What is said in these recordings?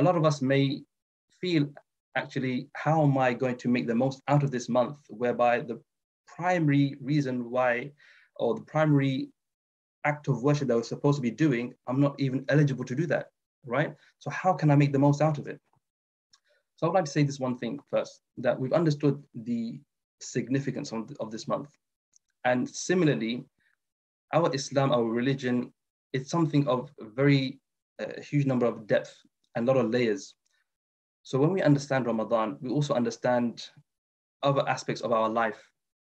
a lot of us may feel actually, how am I going to make the most out of this month, whereby the primary reason why, or the primary act of worship that we're supposed to be doing, I'm not even eligible to do that, right? So how can I make the most out of it? So I'd like to say this one thing first, that we've understood the significance of, of this month. And similarly, our Islam, our religion, it's something of a very uh, huge number of depth and a lot of layers. So when we understand Ramadan, we also understand other aspects of our life.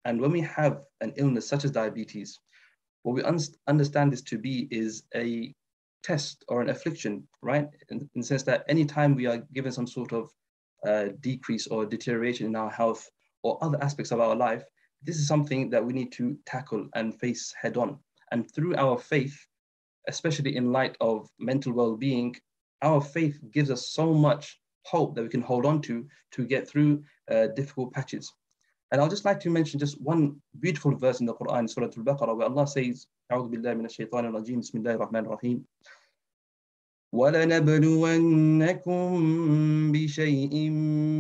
And when we have an illness such as diabetes, what we un understand this to be is a test or an affliction, right? In, in the sense that anytime we are given some sort of uh, decrease or deterioration in our health or other aspects of our life, this is something that we need to tackle and face head on. And through our faith, especially in light of mental well-being, our faith gives us so much hope that we can hold on to to get through uh, difficult patches. And I'd just like to mention just one beautiful verse in the Quran, Surah Al-Baqarah, where Allah says, أعوذ بالله من الشيطان الرجيم بسم الله الرحمن الرحيم ولنبلونكم بشيء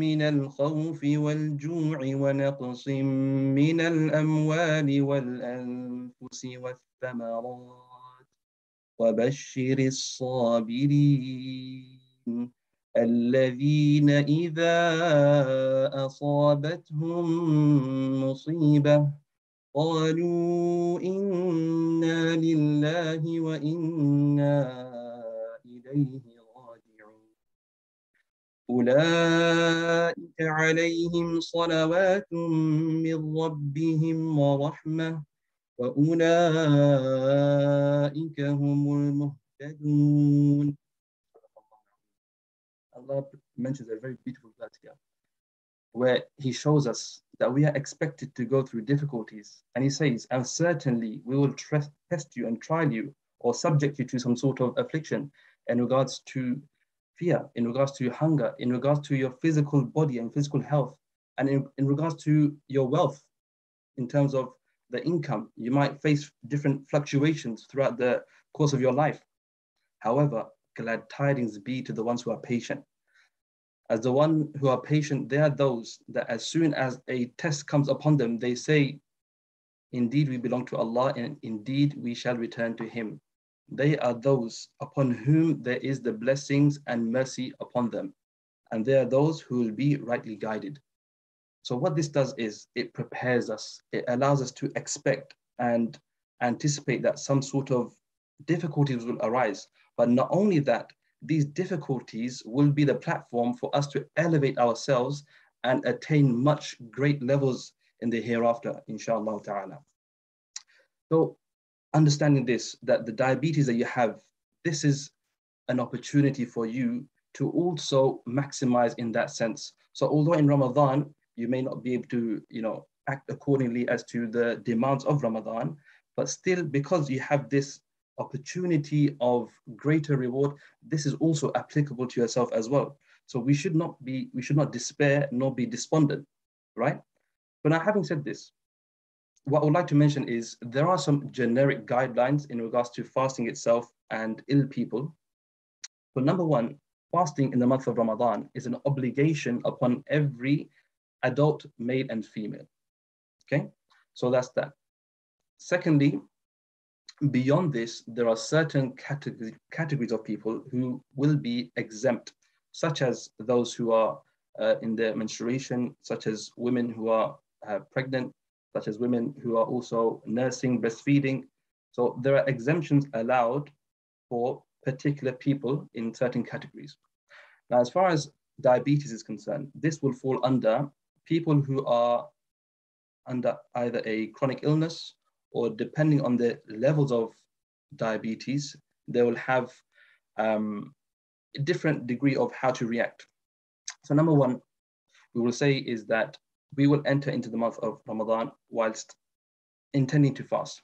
من الخوف والجوع ونقص من الأموال والأنفس والثمرات وبشر الصابرين الذين إذا أصابتهم مصيبة قالوا إنا لله وإنا إليه راجعون. أولئك عليهم صلوات من ربهم ورحمة وأولئك هم المهتدون Allah mentions a very beautiful verse here where he shows us that we are expected to go through difficulties. And he says, and certainly we will test you and trial you or subject you to some sort of affliction in regards to fear, in regards to hunger, in regards to your physical body and physical health, and in, in regards to your wealth in terms of the income. You might face different fluctuations throughout the course of your life. However, glad tidings be to the ones who are patient. As the one who are patient, they are those that as soon as a test comes upon them, they say, Indeed, we belong to Allah, and indeed we shall return to Him. They are those upon whom there is the blessings and mercy upon them, and they are those who will be rightly guided. So, what this does is it prepares us, it allows us to expect and anticipate that some sort of difficulties will arise. But not only that, these difficulties will be the platform for us to elevate ourselves and attain much great levels in the hereafter, inshallah ta'ala. So understanding this, that the diabetes that you have, this is an opportunity for you to also maximize in that sense. So although in Ramadan, you may not be able to, you know, act accordingly as to the demands of Ramadan, but still because you have this opportunity of greater reward, this is also applicable to yourself as well. So we should not be, we should not despair nor be despondent, right? But now having said this, what I would like to mention is there are some generic guidelines in regards to fasting itself and ill people. So number one, fasting in the month of Ramadan is an obligation upon every adult male and female. Okay, so that's that. Secondly, Beyond this, there are certain category, categories of people who will be exempt, such as those who are uh, in their menstruation, such as women who are uh, pregnant, such as women who are also nursing, breastfeeding. So there are exemptions allowed for particular people in certain categories. Now, as far as diabetes is concerned, this will fall under people who are under either a chronic illness or depending on the levels of diabetes, they will have um, a different degree of how to react. So number one, we will say is that we will enter into the month of Ramadan whilst intending to fast.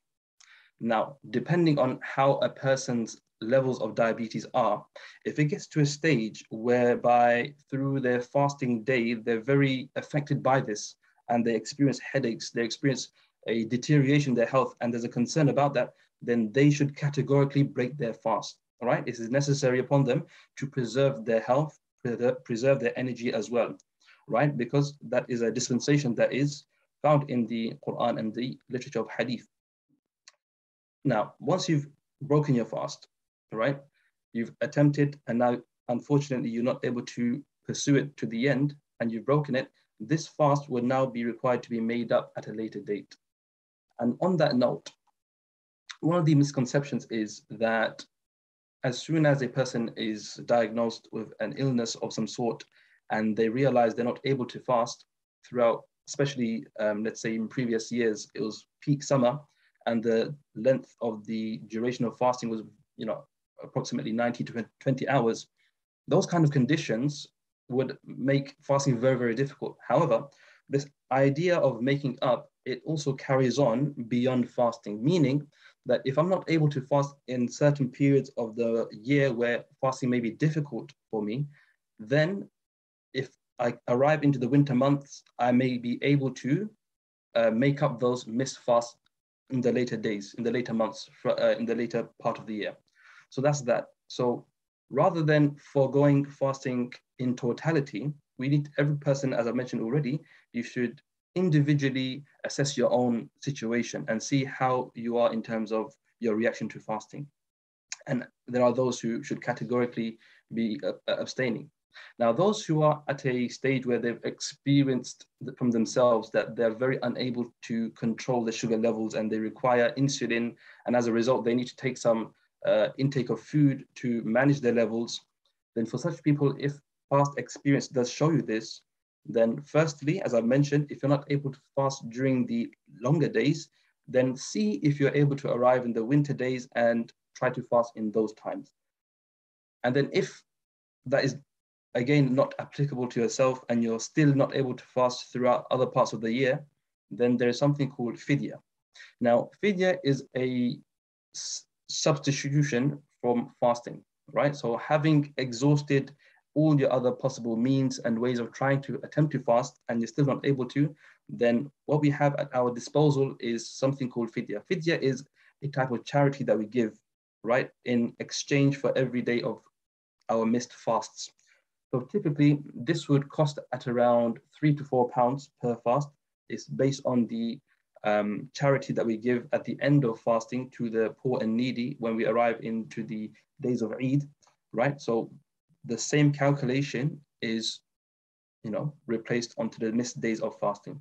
Now, depending on how a person's levels of diabetes are, if it gets to a stage whereby through their fasting day, they're very affected by this and they experience headaches, they experience a deterioration in their health and there's a concern about that, then they should categorically break their fast. right? It is necessary upon them to preserve their health, preserve their energy as well, right? Because that is a dispensation that is found in the Quran and the literature of Hadith. Now, once you've broken your fast, right? You've attempted, and now unfortunately you're not able to pursue it to the end, and you've broken it. This fast will now be required to be made up at a later date. And on that note, one of the misconceptions is that as soon as a person is diagnosed with an illness of some sort and they realize they're not able to fast throughout, especially um, let's say in previous years, it was peak summer and the length of the duration of fasting was, you know, approximately 90 to 20 hours. Those kind of conditions would make fasting very, very difficult. However, this idea of making up, it also carries on beyond fasting, meaning that if I'm not able to fast in certain periods of the year where fasting may be difficult for me, then if I arrive into the winter months, I may be able to uh, make up those missed fasts in the later days, in the later months, uh, in the later part of the year. So that's that. So rather than foregoing fasting in totality, we need every person, as I mentioned already, you should individually assess your own situation and see how you are in terms of your reaction to fasting. And there are those who should categorically be uh, abstaining. Now, those who are at a stage where they've experienced from themselves that they're very unable to control the sugar levels and they require insulin, and as a result, they need to take some uh, intake of food to manage their levels, then for such people, if past experience does show you this, then firstly, as I mentioned, if you're not able to fast during the longer days, then see if you're able to arrive in the winter days and try to fast in those times. And then if that is again not applicable to yourself and you're still not able to fast throughout other parts of the year, then there is something called fidya. Now, fidya is a substitution from fasting, right? So having exhausted all your other possible means and ways of trying to attempt to fast and you're still not able to, then what we have at our disposal is something called fidya. Fidya is a type of charity that we give, right, in exchange for every day of our missed fasts. So typically, this would cost at around three to four pounds per fast. It's based on the um, charity that we give at the end of fasting to the poor and needy when we arrive into the days of Eid, right? So the same calculation is, you know, replaced onto the missed days of fasting.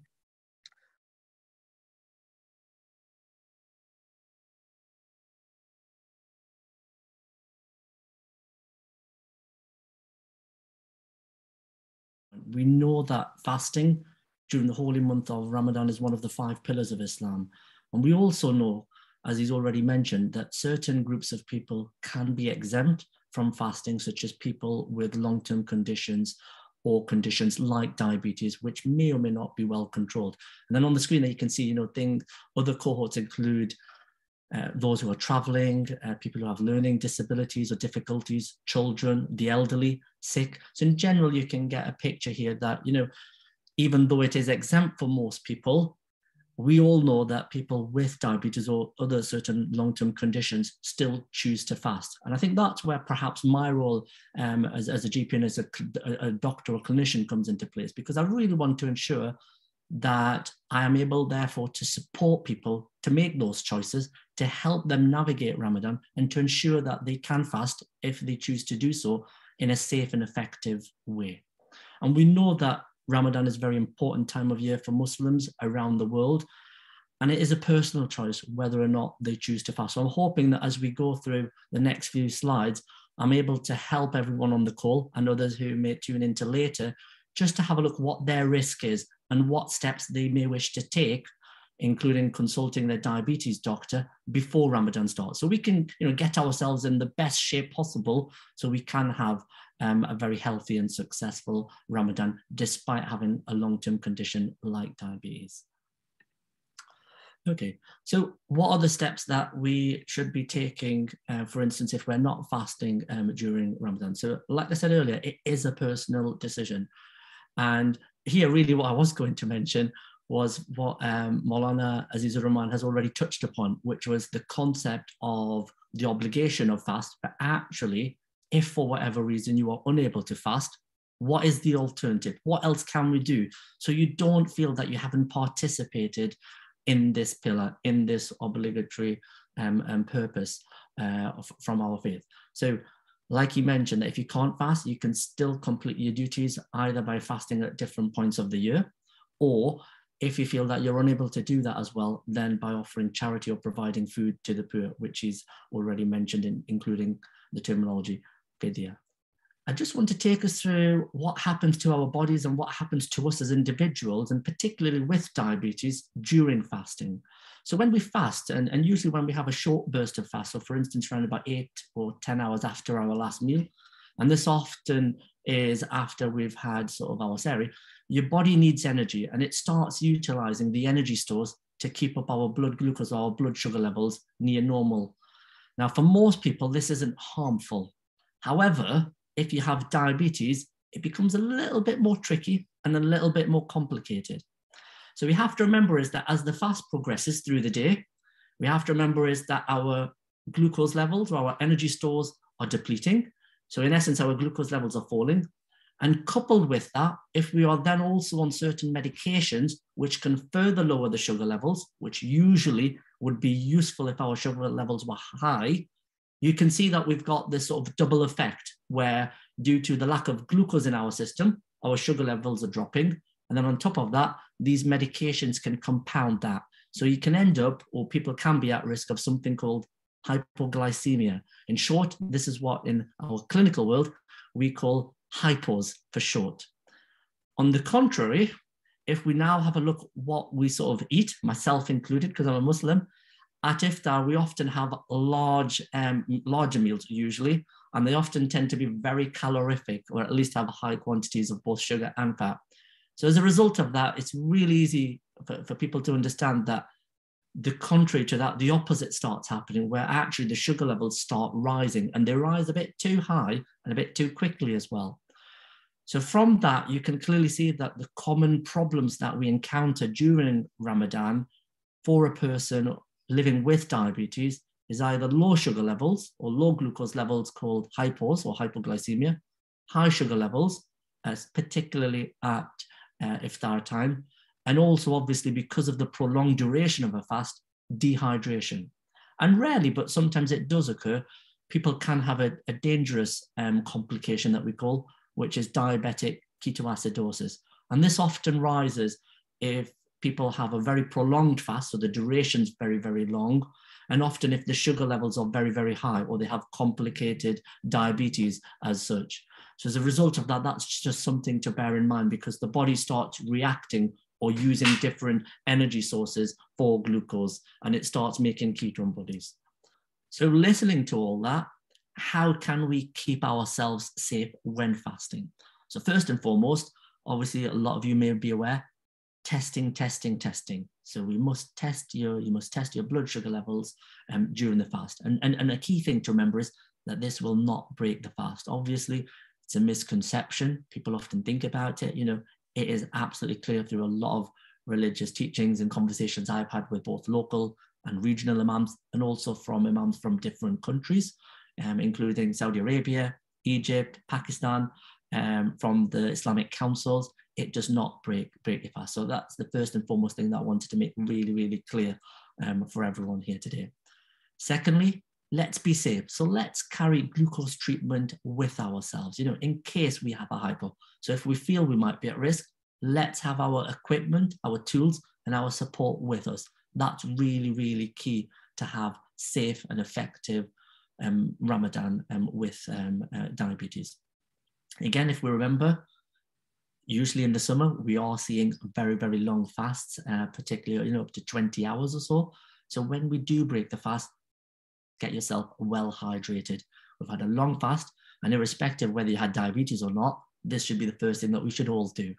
We know that fasting during the holy month of Ramadan is one of the five pillars of Islam. And we also know, as he's already mentioned, that certain groups of people can be exempt from fasting, such as people with long term conditions or conditions like diabetes, which may or may not be well controlled. And then on the screen there, you can see, you know, things, other cohorts include uh, those who are traveling, uh, people who have learning disabilities or difficulties, children, the elderly, sick. So in general, you can get a picture here that, you know, even though it is exempt for most people, we all know that people with diabetes or other certain long-term conditions still choose to fast. And I think that's where perhaps my role um, as, as a GP and as a, a doctor or clinician comes into place, because I really want to ensure that I am able, therefore, to support people to make those choices, to help them navigate Ramadan, and to ensure that they can fast if they choose to do so in a safe and effective way. And we know that Ramadan is a very important time of year for Muslims around the world. And it is a personal choice whether or not they choose to fast. So I'm hoping that as we go through the next few slides, I'm able to help everyone on the call and others who may tune into later just to have a look what their risk is and what steps they may wish to take including consulting their diabetes doctor before Ramadan starts. So we can you know, get ourselves in the best shape possible so we can have um, a very healthy and successful Ramadan despite having a long-term condition like diabetes. Okay, so what are the steps that we should be taking, uh, for instance, if we're not fasting um, during Ramadan? So like I said earlier, it is a personal decision. And here really what I was going to mention was what um, Maulana Azizur Rahman has already touched upon, which was the concept of the obligation of fast, but actually, if for whatever reason you are unable to fast, what is the alternative? What else can we do? So you don't feel that you haven't participated in this pillar, in this obligatory um, um, purpose uh, from our faith. So, like you mentioned, if you can't fast, you can still complete your duties either by fasting at different points of the year, or if you feel that you're unable to do that as well, then by offering charity or providing food to the poor, which is already mentioned in including the terminology I just want to take us through what happens to our bodies and what happens to us as individuals, and particularly with diabetes during fasting. So when we fast, and, and usually when we have a short burst of fast, so for instance, around about eight or 10 hours after our last meal, and this often is after we've had sort of our sehri, your body needs energy and it starts utilizing the energy stores to keep up our blood glucose or our blood sugar levels near normal. Now, for most people, this isn't harmful. However, if you have diabetes, it becomes a little bit more tricky and a little bit more complicated. So we have to remember is that as the fast progresses through the day, we have to remember is that our glucose levels or our energy stores are depleting. So in essence, our glucose levels are falling. And coupled with that, if we are then also on certain medications which can further lower the sugar levels, which usually would be useful if our sugar levels were high, you can see that we've got this sort of double effect where due to the lack of glucose in our system, our sugar levels are dropping. And then on top of that, these medications can compound that. So you can end up, or people can be at risk of something called hypoglycemia. In short, this is what in our clinical world we call hypos for short. On the contrary, if we now have a look what we sort of eat, myself included, because I'm a Muslim, at iftar we often have large, um, larger meals usually, and they often tend to be very calorific, or at least have high quantities of both sugar and fat. So as a result of that, it's really easy for, for people to understand that the contrary to that, the opposite starts happening, where actually the sugar levels start rising and they rise a bit too high and a bit too quickly as well. So from that, you can clearly see that the common problems that we encounter during Ramadan for a person living with diabetes is either low sugar levels or low glucose levels called hypos or hypoglycemia, high sugar levels, as particularly at uh, iftar time, and also obviously because of the prolonged duration of a fast, dehydration. And rarely, but sometimes it does occur, people can have a, a dangerous um, complication that we call, which is diabetic ketoacidosis. And this often rises if people have a very prolonged fast, so the duration's very, very long. And often if the sugar levels are very, very high, or they have complicated diabetes as such. So as a result of that, that's just something to bear in mind because the body starts reacting or using different energy sources for glucose and it starts making ketone bodies. So listening to all that, how can we keep ourselves safe when fasting? So first and foremost, obviously a lot of you may be aware, testing, testing, testing. So we must test your, you must test your blood sugar levels um, during the fast. And, and, and a key thing to remember is that this will not break the fast. Obviously, it's a misconception. People often think about it. You know, it is absolutely clear through a lot of religious teachings and conversations I've had with both local and regional imams, and also from imams from different countries, um, including Saudi Arabia, Egypt, Pakistan, um, from the Islamic councils. It does not break break the fast. So that's the first and foremost thing that I wanted to make really, really clear um, for everyone here today. Secondly, let's be safe. So let's carry glucose treatment with ourselves, you know, in case we have a hypo. So if we feel we might be at risk, let's have our equipment, our tools, and our support with us. That's really, really key to have safe and effective um, Ramadan um, with um, uh, diabetes. Again, if we remember, usually in the summer, we are seeing very, very long fasts, uh, particularly you know, up to 20 hours or so. So when we do break the fast, get yourself well hydrated. We've had a long fast, and irrespective whether you had diabetes or not, this should be the first thing that we should all do.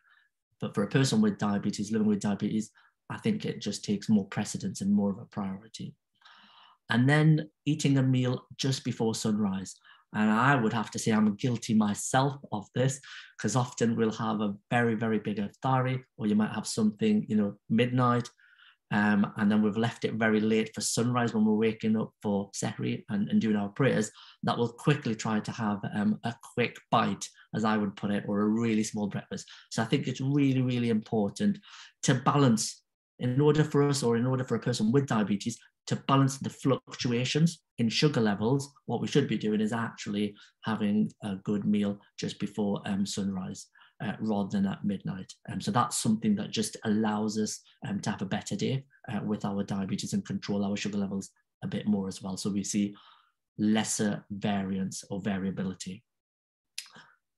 But for a person with diabetes, living with diabetes, I think it just takes more precedence and more of a priority. And then eating a meal just before sunrise. And I would have to say I'm guilty myself of this because often we'll have a very, very big iftari, or you might have something, you know, midnight, um, and then we've left it very late for sunrise when we're waking up for Sehri and, and doing our prayers, that will quickly try to have um, a quick bite, as I would put it, or a really small breakfast. So I think it's really, really important to balance in order for us or in order for a person with diabetes to balance the fluctuations in sugar levels, what we should be doing is actually having a good meal just before um, sunrise uh, rather than at midnight. Um, so that's something that just allows us um, to have a better day uh, with our diabetes and control our sugar levels a bit more as well. So we see lesser variance or variability.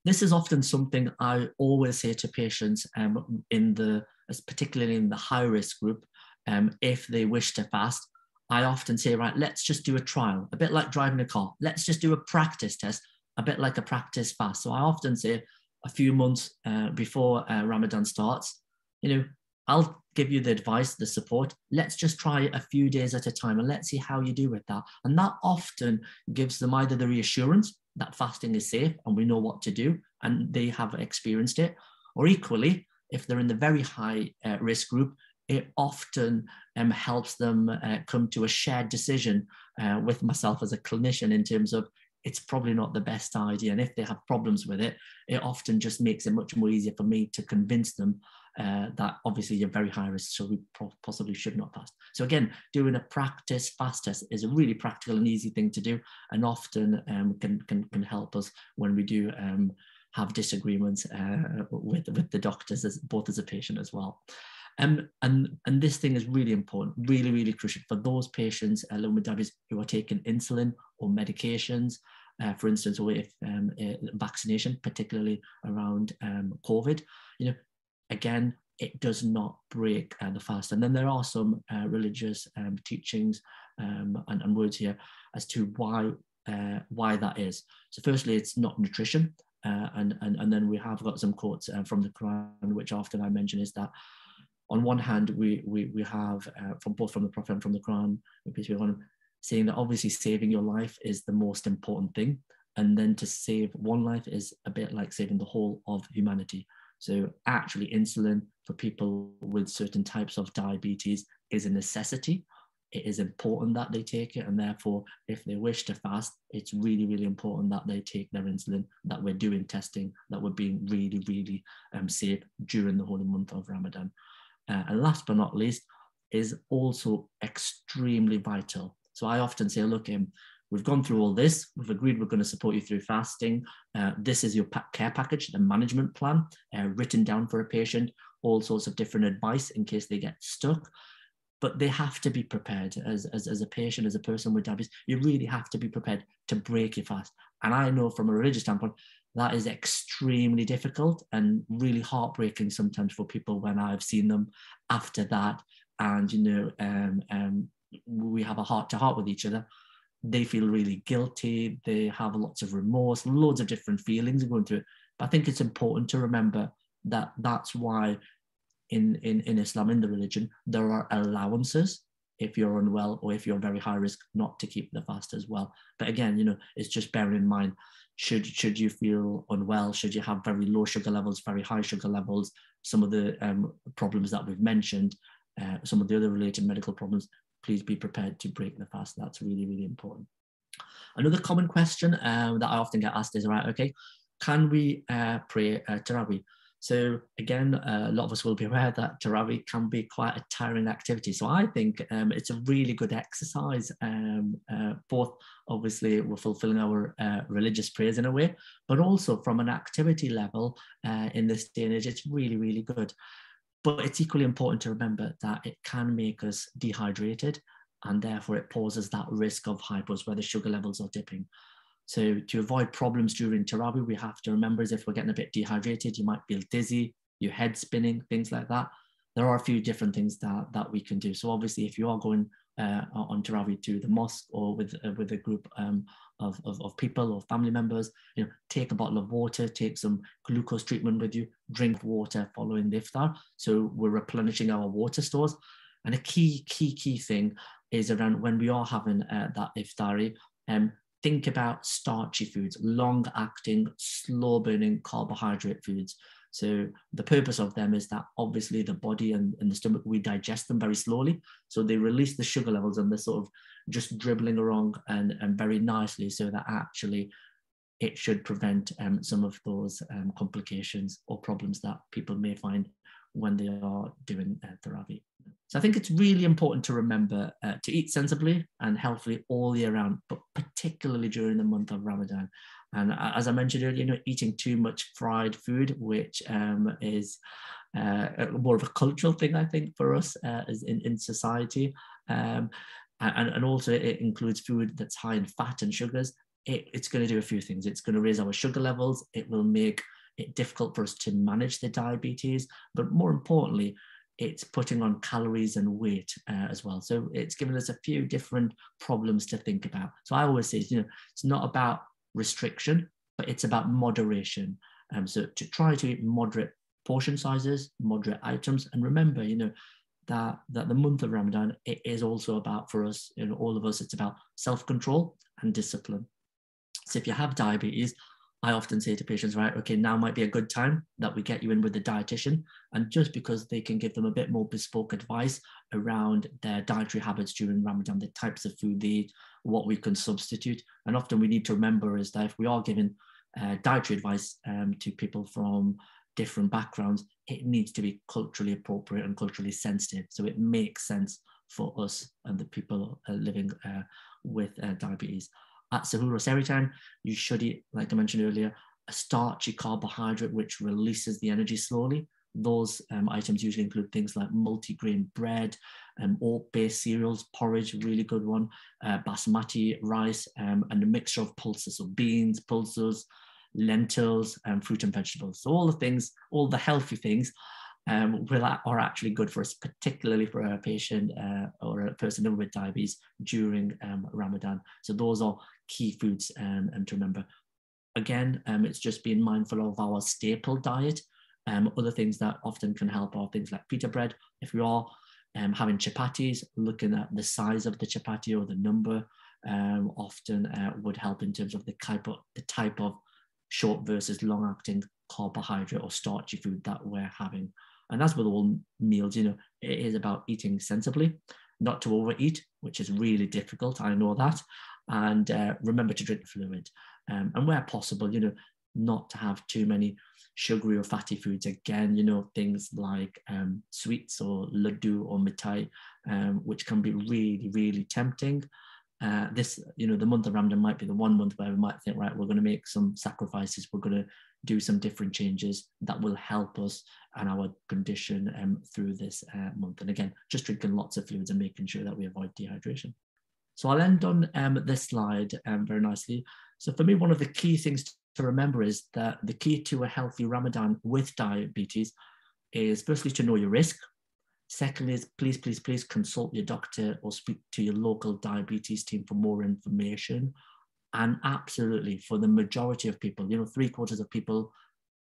This is often something I always say to patients um, in the, particularly in the high risk group, um, if they wish to fast, I often say, right, let's just do a trial, a bit like driving a car. Let's just do a practice test, a bit like a practice fast. So I often say a few months uh, before uh, Ramadan starts, you know, I'll give you the advice, the support. Let's just try a few days at a time and let's see how you do with that. And that often gives them either the reassurance that fasting is safe and we know what to do and they have experienced it, or equally, if they're in the very high uh, risk group, it often um, helps them uh, come to a shared decision uh, with myself as a clinician in terms of it's probably not the best idea. And if they have problems with it, it often just makes it much more easier for me to convince them uh, that obviously you're very high risk, so we possibly should not fast. So again, doing a practice fast test is a really practical and easy thing to do, and often um, can, can, can help us when we do um, have disagreements uh, with, with the doctors, as, both as a patient as well. Um, and, and this thing is really important, really, really crucial for those patients uh, with diabetes who are taking insulin or medications, uh, for instance, or if um, uh, vaccination, particularly around um, COVID. You know, again, it does not break uh, the fast. And then there are some uh, religious um, teachings um, and, and, words here as to why uh, why that is. So, firstly, it's not nutrition. and, and, and then we have got some quotes from the Quran, which often I mention is that on one hand, we we, we have uh, from both from the Prophet and from the Quran, we're saying that obviously saving your life is the most important thing, and then to save one life is a bit like saving the whole of humanity. So actually, insulin for people with certain types of diabetes is a necessity. It is important that they take it, and therefore, if they wish to fast, it's really, really important that they take their insulin. That we're doing testing, that we're being really, really um, safe during the holy month of Ramadan. Uh, and last but not least, is also extremely vital. So I often say, look, um, we've gone through all this. We've agreed we're going to support you through fasting. Uh, this is your care package, the management plan, uh, written down for a patient, all sorts of different advice in case they get stuck. But they have to be prepared as, as, as a patient, as a person with diabetes. You really have to be prepared to break your fast. And I know from a religious standpoint, that is extremely difficult and really heartbreaking sometimes for people when I've seen them after that. And, you know, um, um, we have a heart to heart with each other. They feel really guilty. They have lots of remorse, loads of different feelings going through it. But I think it's important to remember that that's why in, in, in Islam, in the religion, there are allowances if you're unwell or if you're very high risk not to keep the fast as well. But again, you know, it's just bearing in mind should should you feel unwell should you have very low sugar levels very high sugar levels some of the um, problems that we've mentioned uh, some of the other related medical problems please be prepared to break the fast that's really really important another common question um, that i often get asked is right okay can we uh, pray uh, Tarawih? So again, uh, a lot of us will be aware that Tarawih can be quite a tiring activity. So I think um, it's a really good exercise. Um, uh, both obviously we're fulfilling our uh, religious prayers in a way, but also from an activity level uh, in this day and age, it's really, really good. But it's equally important to remember that it can make us dehydrated and therefore it poses that risk of hypos where the sugar levels are dipping. So to avoid problems during Tarawih, we have to remember is if we're getting a bit dehydrated, you might feel dizzy, your head spinning, things like that. There are a few different things that, that we can do. So obviously, if you are going uh, on Tarawih to the mosque or with uh, with a group um, of, of, of, people or family members, you know, take a bottle of water, take some glucose treatment with you, drink water following the iftar. So we're replenishing our water stores. And a key, key, key thing is around when we are having uh, that iftari, um, think about starchy foods, long acting, slow burning carbohydrate foods. So the purpose of them is that obviously the body and, and the stomach, we digest them very slowly. So they release the sugar levels and they're sort of just dribbling along and, and very nicely so that actually it should prevent um, some of those um, complications or problems that people may find when they are doing uh, Tarawih. So I think it's really important to remember uh, to eat sensibly and healthily all year round, but particularly during the month of Ramadan. And as I mentioned earlier, you know, eating too much fried food, which um, is uh, more of a cultural thing, I think, for us uh, in, in society. Um, and, and also it includes food that's high in fat and sugars. It, it's going to do a few things. It's going to raise our sugar levels. It will make it difficult for us to manage the diabetes. But more importantly, it's putting on calories and weight uh, as well. So it's given us a few different problems to think about. So I always say, you know, it's not about restriction, but it's about moderation. Um, so to try to eat moderate portion sizes, moderate items, and remember, you know, that that the month of Ramadan it is also about for us, you know, all of us, it's about self-control and discipline. So if you have diabetes, I often say to patients, right, okay, now might be a good time that we get you in with the dietitian. And just because they can give them a bit more bespoke advice around their dietary habits during Ramadan, the types of food they eat, what we can substitute. And often we need to remember is that if we are giving uh, dietary advice um, to people from different backgrounds, it needs to be culturally appropriate and culturally sensitive. So it makes sense for us and the people uh, living uh, with uh, diabetes at time, you should eat, like I mentioned earlier, a starchy carbohydrate which releases the energy slowly. Those um, items usually include things like multigrain bread, um, oat-based cereals, porridge, really good one, uh, basmati rice, um, and a mixture of pulses, so beans, pulses, lentils, and fruit and vegetables. So all the things, all the healthy things um, will, are actually good for us, particularly for a patient uh, or a person with diabetes during um, Ramadan. So those are key foods um, and to remember. Again, um, it's just being mindful of our staple diet. Um, other things that often can help are things like pita bread. If we are um, having chapatis, looking at the size of the chapati or the number um, often uh, would help in terms of the type of, the type of short versus long acting carbohydrate or starchy food that we're having. And as with all meals, you know, it is about eating sensibly, not to overeat, which is really difficult. I know that. And uh, remember to drink fluid. Um, and where possible, you know, not to have too many sugary or fatty foods. Again, you know, things like um, sweets or laddu or mitai, um, which can be really, really tempting. Uh, this, you know, the month of Ramadan might be the one month where we might think, right, we're going to make some sacrifices. We're going to do some different changes that will help us and our condition um, through this uh, month. And again, just drinking lots of fluids and making sure that we avoid dehydration. So I'll end on um, this slide um, very nicely. So for me, one of the key things to remember is that the key to a healthy Ramadan with diabetes is firstly to know your risk. Secondly is please, please, please consult your doctor or speak to your local diabetes team for more information. And absolutely, for the majority of people, you know, three quarters of people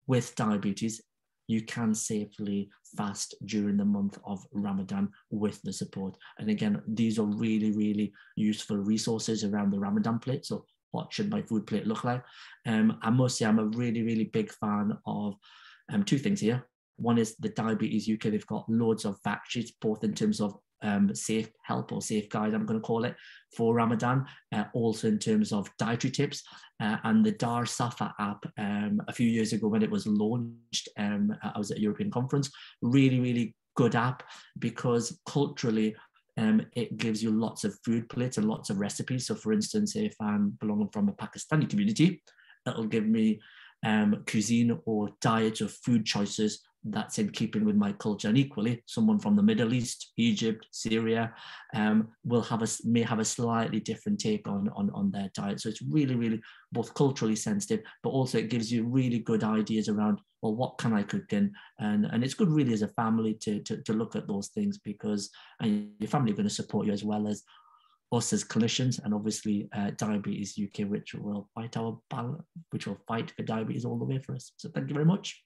with diabetes, you can safely fast during the month of Ramadan with the support. And again, these are really, really useful resources around the Ramadan plate. So what should my food plate look like? Um, I must say I'm a really, really big fan of um, two things here. One is the Diabetes UK. They've got loads of fact sheets, both in terms of um, safe help or safe guide, I'm going to call it, for Ramadan, uh, also in terms of dietary tips. Uh, and the Dar Safa app, um, a few years ago when it was launched, um, I was at a European conference, really, really good app because culturally, um, it gives you lots of food plates and lots of recipes. So, for instance, if I'm belonging from a Pakistani community, it'll give me um, cuisine or diet or food choices that's in keeping with my culture. And equally, someone from the Middle East, Egypt, Syria, um, will have a may have a slightly different take on, on on their diet. So it's really, really both culturally sensitive, but also it gives you really good ideas around well, what can I cook in? And and it's good really as a family to to, to look at those things because and your family are going to support you as well as us as clinicians and obviously uh, diabetes UK, which will fight our battle, which will fight for diabetes all the way for us. So thank you very much.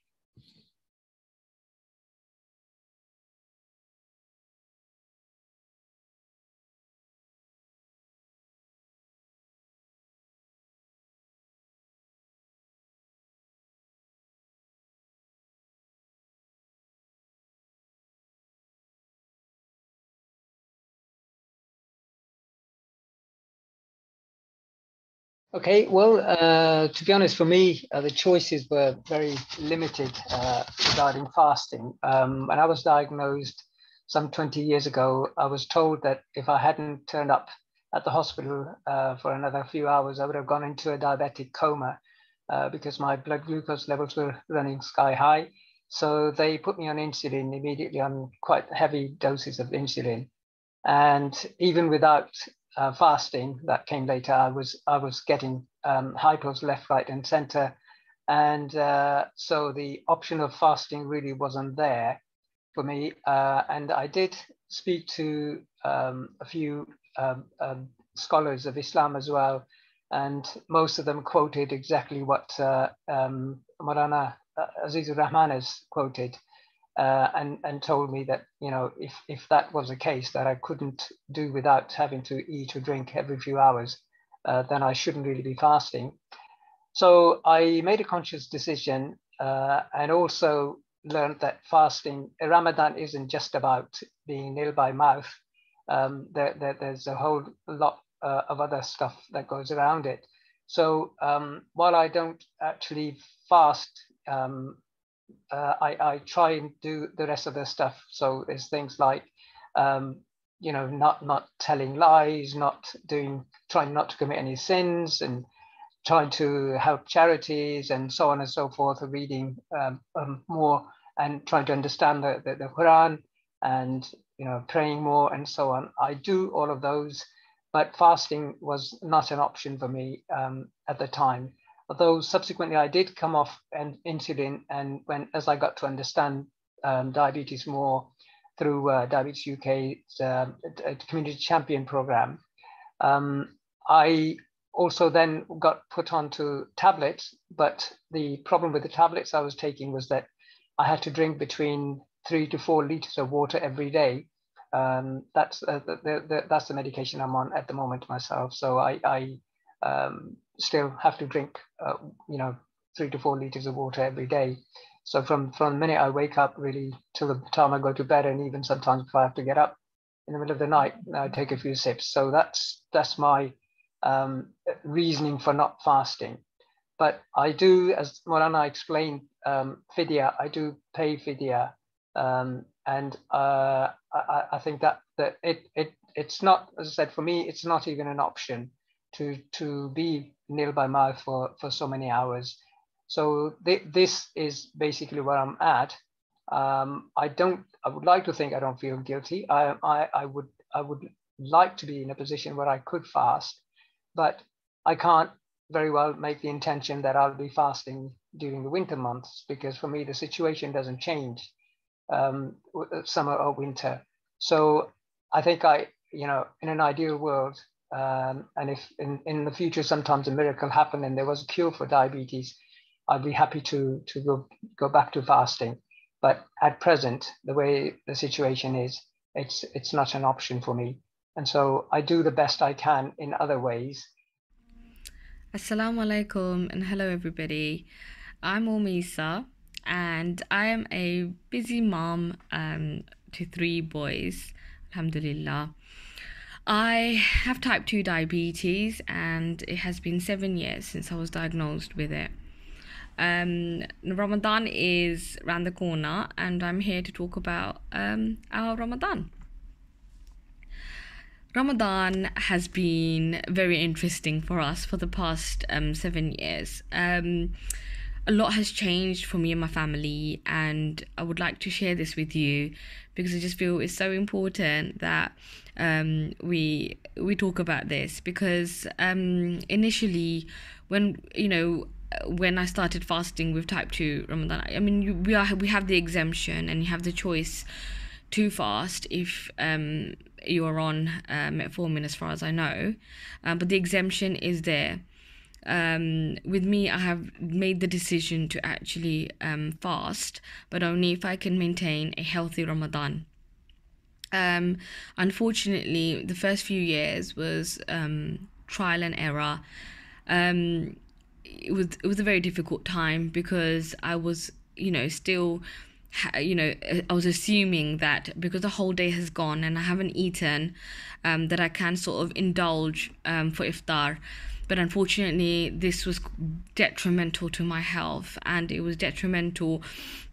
Okay, well, uh, to be honest, for me, uh, the choices were very limited uh, regarding fasting. Um, when I was diagnosed some 20 years ago, I was told that if I hadn't turned up at the hospital uh, for another few hours, I would have gone into a diabetic coma uh, because my blood glucose levels were running sky high. So they put me on insulin immediately on quite heavy doses of insulin. And even without uh, fasting that came later, I was I was getting um, hypos left, right, and center, and uh, so the option of fasting really wasn't there for me. Uh, and I did speak to um, a few um, um scholars of Islam as well, and most of them quoted exactly what uh, um, Maulana uh, Azizur Rahman has quoted uh, and and told me that you know if if that was the case that I couldn't do without having to eat or drink every few hours, uh, then I shouldn't really be fasting. So I made a conscious decision uh, and also learned that fasting Ramadan isn't just about being nil by mouth. Um, there, there, there's a whole lot uh, of other stuff that goes around it. So um, while I don't actually fast um, uh, I, I try and do the rest of the stuff. So there's things like, um, you know, not not telling lies, not doing, trying not to commit any sins, and trying to help charities and so on and so forth. Reading um, um, more and trying to understand the, the, the Quran and you know praying more and so on. I do all of those, but fasting was not an option for me um, at the time although subsequently I did come off and insulin and when as I got to understand um, diabetes more through uh, Diabetes UK's uh, community champion program, um, I also then got put onto tablets. But the problem with the tablets I was taking was that I had to drink between three to four liters of water every day. Um, that's uh, the, the, that's the medication I'm on at the moment myself. So I, I um, still have to drink, uh, you know, three to four liters of water every day. So from from the minute I wake up, really, till the time I go to bed, and even sometimes if I have to get up in the middle of the night, I take a few sips. So that's that's my um, reasoning for not fasting. But I do, as Molana explained, um, fidya. I do pay fidya, um, and uh, I, I think that that it it it's not, as I said, for me, it's not even an option to to be nil by mouth for for so many hours. So th this is basically where I'm at. Um, I don't. I would like to think I don't feel guilty. I, I I would I would like to be in a position where I could fast, but I can't very well make the intention that I'll be fasting during the winter months because for me the situation doesn't change um, summer or winter. So I think I, you know, in an ideal world, um, and if in, in the future sometimes a miracle happened and there was a cure for diabetes, I'd be happy to, to go, go back to fasting. But at present, the way the situation is, it's, it's not an option for me. And so I do the best I can in other ways. Assalamu alaikum and hello everybody. I'm Omisa and I am a busy mom um, to three boys, alhamdulillah. I have type 2 diabetes and it has been seven years since I was diagnosed with it. Um, Ramadan is around the corner and I'm here to talk about um, our Ramadan. Ramadan has been very interesting for us for the past um, seven years. Um, a lot has changed for me and my family, and I would like to share this with you because I just feel it's so important that um, we we talk about this because um, initially, when you know when I started fasting with type two Ramadan, I mean you, we are we have the exemption and you have the choice to fast if um, you are on uh, metformin, as far as I know, uh, but the exemption is there um, with me, I have made the decision to actually um, fast, but only if I can maintain a healthy Ramadan. Um, unfortunately, the first few years was um, trial and error. Um, it was it was a very difficult time because I was, you know, still you know, I was assuming that because the whole day has gone and I haven't eaten, um, that I can sort of indulge um, for iftar. But unfortunately, this was detrimental to my health and it was detrimental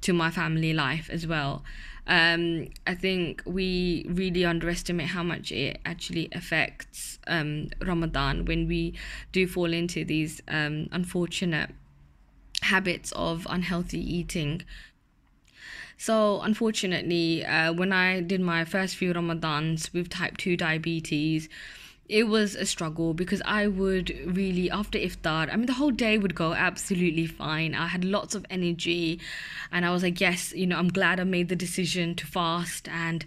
to my family life as well. Um, I think we really underestimate how much it actually affects um, Ramadan when we do fall into these um, unfortunate habits of unhealthy eating. So, unfortunately, uh, when I did my first few Ramadans with type 2 diabetes, it was a struggle because I would really, after iftar, I mean, the whole day would go absolutely fine. I had lots of energy, and I was like, yes, you know, I'm glad I made the decision to fast. And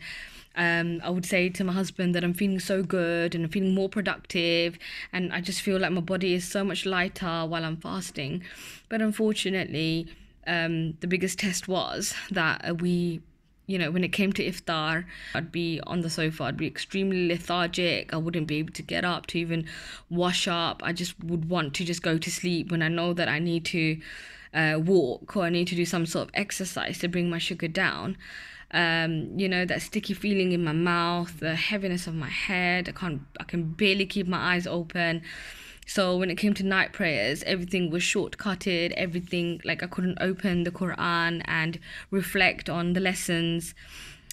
um, I would say to my husband that I'm feeling so good and I'm feeling more productive, and I just feel like my body is so much lighter while I'm fasting. But unfortunately, um, the biggest test was that we you know, when it came to iftar, I'd be on the sofa, I'd be extremely lethargic. I wouldn't be able to get up to even wash up. I just would want to just go to sleep when I know that I need to uh, walk or I need to do some sort of exercise to bring my sugar down. Um, you know, that sticky feeling in my mouth, the heaviness of my head. I can't, I can barely keep my eyes open. So when it came to night prayers, everything was shortcutted. Everything like I couldn't open the Quran and reflect on the lessons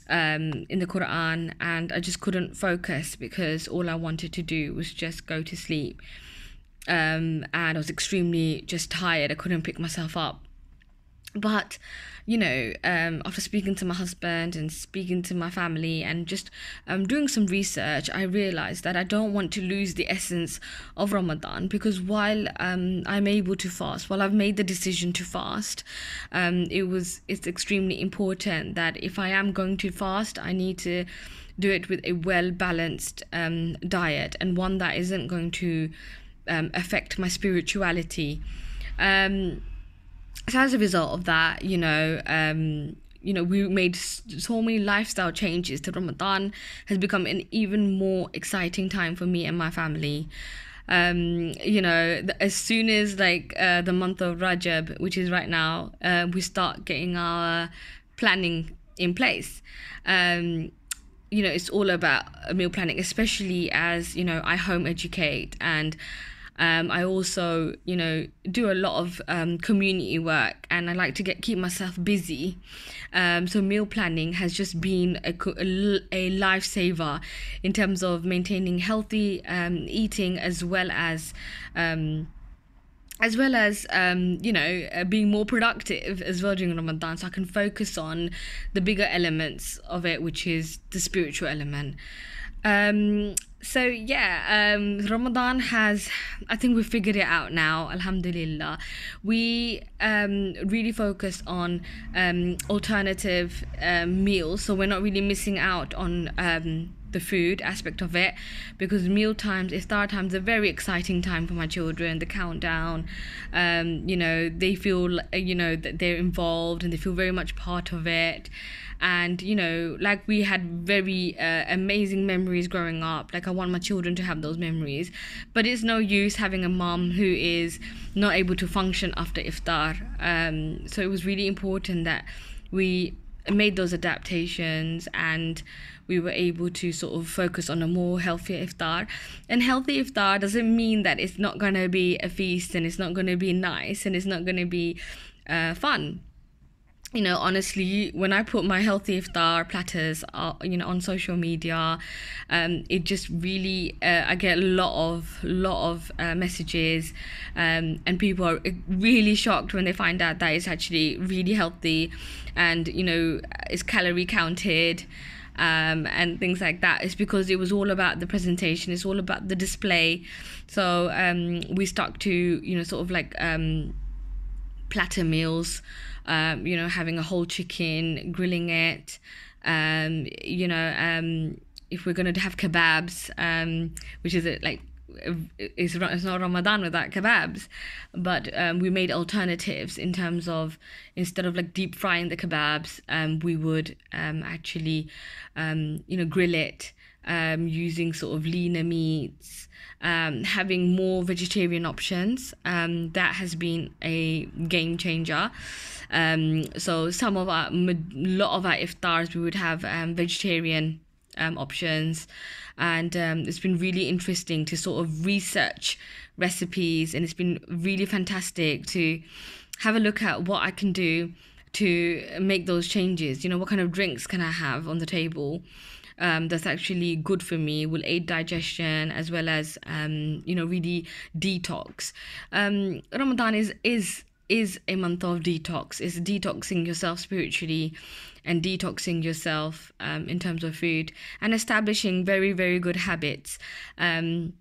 um, in the Quran, and I just couldn't focus because all I wanted to do was just go to sleep. Um, and I was extremely just tired. I couldn't pick myself up. But you know, um, after speaking to my husband and speaking to my family and just um, doing some research, I realized that I don't want to lose the essence of Ramadan because while um, I'm able to fast, while I've made the decision to fast, um, it was it's extremely important that if I am going to fast, I need to do it with a well balanced um, diet and one that isn't going to um, affect my spirituality. Um, so as a result of that, you know, um, you know, we made so many lifestyle changes. To Ramadan has become an even more exciting time for me and my family. Um, you know, as soon as like uh, the month of Rajab, which is right now, uh, we start getting our planning in place. Um, you know, it's all about meal planning, especially as you know I home educate and um, I also, you know, do a lot of um, community work, and I like to get keep myself busy. Um, so meal planning has just been a, a, lifesaver in terms of maintaining healthy um, eating as well as um, as well as um, you know uh, being more productive as well during Ramadan, so I can focus on the bigger elements of it, which is the spiritual element. Um, so yeah, um, Ramadan has, I think we figured it out now. Alhamdulillah, we um, really focus on um, alternative um, meals, so we're not really missing out on um, the food aspect of it because meal times iftar times a very exciting time for my children the countdown um, you know they feel you know that they're involved and they feel very much part of it. And you know like we had very uh, amazing memories growing up like i want my children to have those memories. But it's no use having a mom who is not able to function after iftar. Um, so it was really important that we made those adaptations and we were able to sort of focus on a more healthier iftar. And healthy iftar doesn't mean that it's not going to be a feast and it's not going to be nice and it's not going to be uh, fun. You know honestly when i put my healthy iftar platters uh, you know on social media um, it just really uh, i get a lot of lot of uh, messages um, and people are really shocked when they find out that it's actually really healthy and you know it's calorie counted um, and things like that. It's because it was all about the presentation it's all about the display. So um, we stuck to you know sort of like um, platter meals um, you know, having a whole chicken, grilling it, um, you know, um, if we're going to have kebabs, um, which is like it's, it's not Ramadan without kebabs, but um, we made alternatives in terms of instead of like deep frying the kebabs, um, we would um, actually, um, you know, grill it um, using sort of leaner meats, um, having more vegetarian options. That has been a game changer. So some of our, a lot of our iftars, we would have vegetarian um, options. And um, it's been really interesting to sort of research recipes, and it's been really fantastic to have a look at what I can do to make those changes. You know, what kind of drinks can I have on the table? Um, that's actually good for me will aid digestion as well as um, you know really detox um, ramadan is is is a month of detox is detoxing yourself spiritually and detoxing yourself um, in terms of food and establishing very very good habits um,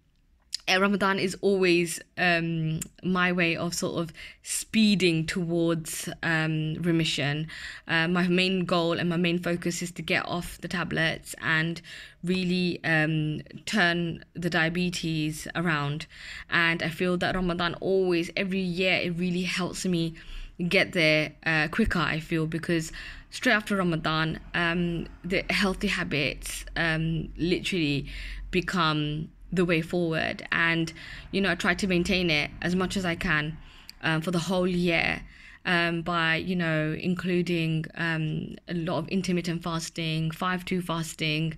Ramadan is always um, my way of sort of speeding towards um, remission. Uh, my main goal and my main focus is to get off the tablets and really um, turn the diabetes around. And I feel that Ramadan always, every year, it really helps me get there uh, quicker. I feel because straight after Ramadan, um, the healthy habits um, literally become the way forward and you know i try to maintain it as much as i can um, for the whole year um, by you know including um, a lot of intermittent fasting 5-2 fasting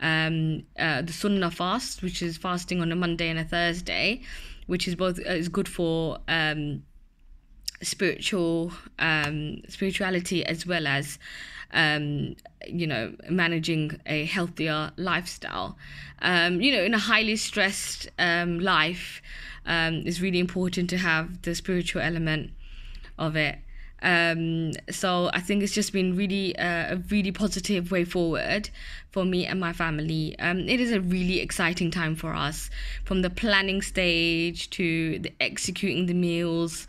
um, uh, the sunnah fast which is fasting on a monday and a thursday which is both uh, is good for um, spiritual um, spirituality as well as um, you know managing a healthier lifestyle um, you know in a highly stressed um, life um, it's really important to have the spiritual element of it um, so I think it's just been really uh, a really positive way forward for me and my family. It is a really exciting time for us, from the planning stage to the executing the meals.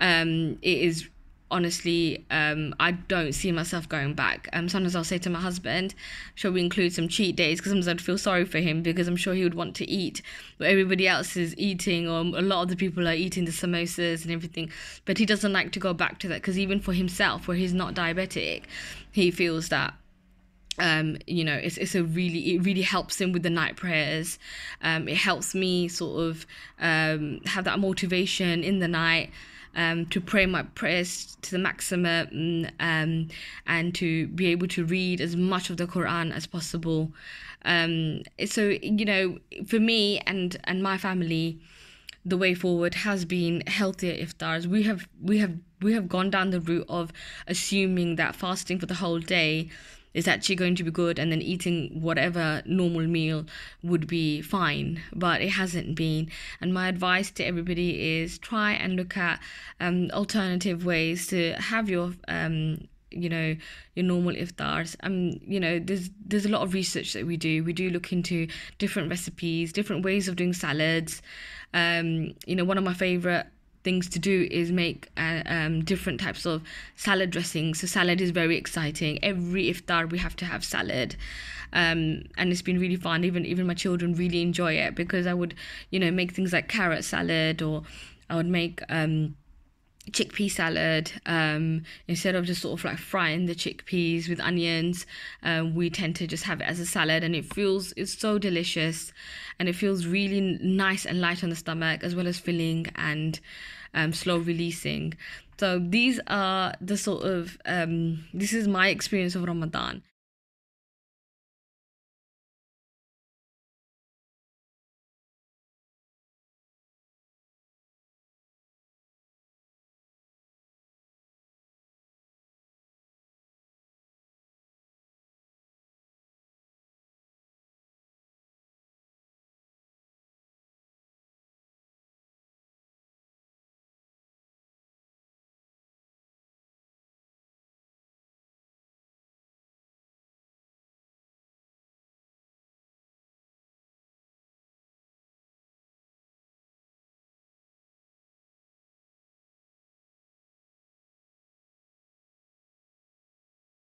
Um, it is honestly, um, I don't see myself going back. Um, sometimes I'll say to my husband, "Shall we include some cheat days?" Because sometimes I'd feel sorry for him because I'm sure he would want to eat what everybody else is eating, or a lot of the people are eating the samosas and everything. But he doesn't like to go back to that because even for himself, where he's not diabetic, he feels that um you know it's it's a really it really helps him with the night prayers um it helps me sort of um have that motivation in the night um, to pray my prayers to the maximum um, and to be able to read as much of the Quran as possible. Um, so you know, for me and and my family, the way forward has been healthier iftars. We have we have we have gone down the route of assuming that fasting for the whole day is actually going to be good and then eating whatever normal meal would be fine. But it hasn't been. And my advice to everybody is try and look at um, alternative ways to have your um, you know your normal iftars. Um you know there's there's a lot of research that we do. We do look into different recipes different ways of doing salads. Um you know one of my favorite things to do is make uh, um, different types of salad dressings. So salad is very exciting. Every iftar we have to have salad, um, and it's been really fun. Even even my children really enjoy it because I would, you know, make things like carrot salad or I would make. Um, chickpea salad um, instead of just sort of like frying the chickpeas with onions um, we tend to just have it as a salad and it feels it's so delicious and it feels really nice and light on the stomach as well as filling and um, slow releasing. So these are the sort of um, this is my experience of ramadan